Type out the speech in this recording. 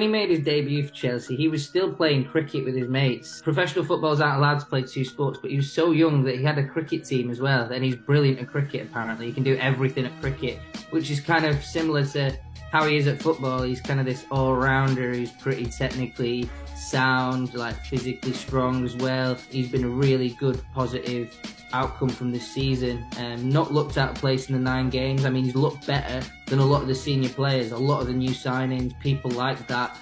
When he made his debut for Chelsea, he was still playing cricket with his mates. Professional footballers aren't allowed to play two sports, but he was so young that he had a cricket team as well, and he's brilliant at cricket apparently. He can do everything at cricket, which is kind of similar to how he is at football. He's kind of this all-rounder. He's pretty technically sound, like physically strong as well. He's been a really good, positive outcome from this season. Um, not looked out of place in the nine games. I mean, he's looked better than a lot of the senior players, a lot of the new signings, people like that.